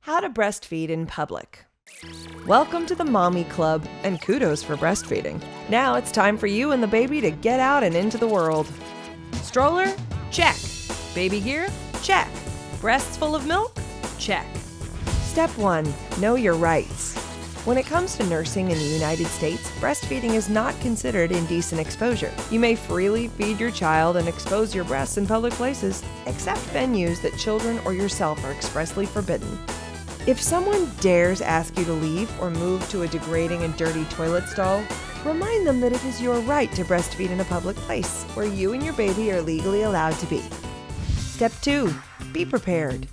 How to breastfeed in public. Welcome to the Mommy Club, and kudos for breastfeeding. Now it's time for you and the baby to get out and into the world. Stroller? Check. Baby gear? Check. Breasts full of milk? Check. Step 1 Know your rights. When it comes to nursing in the United States, breastfeeding is not considered indecent exposure. You may freely feed your child and expose your breasts in public places, except venues that children or yourself are expressly forbidden. If someone dares ask you to leave or move to a degrading and dirty toilet stall, remind them that it is your right to breastfeed in a public place where you and your baby are legally allowed to be. Step 2 Be prepared.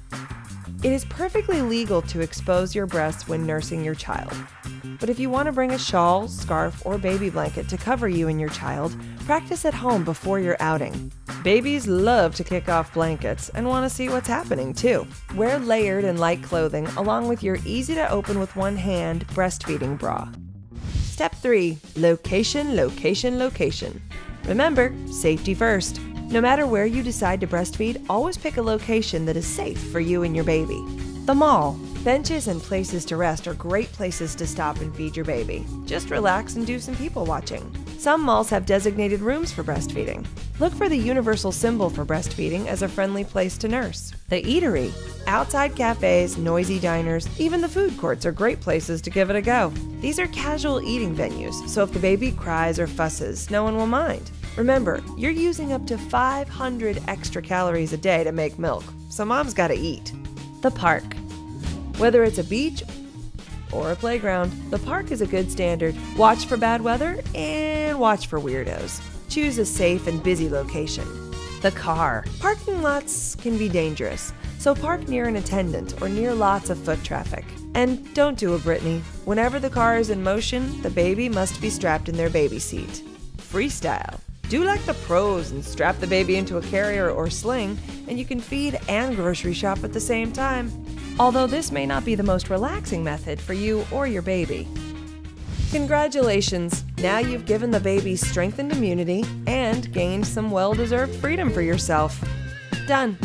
It is perfectly legal to expose your breasts when nursing your child. But if you want to bring a shawl, scarf, or baby blanket to cover you and your child, practice at home before your outing. Babies love to kick off blankets and want to see what's happening too. Wear layered and light clothing along with your easy to open with one hand breastfeeding bra. Step 3 Location, location, location. Remember, safety first. No matter where you decide to breastfeed, always pick a location that is safe for you and your baby. The mall. Benches and places to rest are great places to stop and feed your baby. Just relax and do some people watching. Some malls have designated rooms for breastfeeding. Look for the universal symbol for breastfeeding as a friendly place to nurse. The eatery. Outside cafes, noisy diners, even the food courts are great places to give it a go. These are casual eating venues, so if the baby cries or fusses, no one will mind. Remember, you're using up to 500 extra calories a day to make milk, so mom's gotta eat. The park. Whether it's a beach or a playground, the park is a good standard. Watch for bad weather and watch for weirdos. Choose a safe and busy location. The car. Parking lots can be dangerous, so park near an attendant or near lots of foot traffic. And don't do a Britney. Whenever the car is in motion, the baby must be strapped in their baby seat. Freestyle. Do like the pros and strap the baby into a carrier or sling, and you can feed and grocery shop at the same time. Although this may not be the most relaxing method for you or your baby. Congratulations! Now you've given the baby strengthened immunity and gained some well deserved freedom for yourself. Done.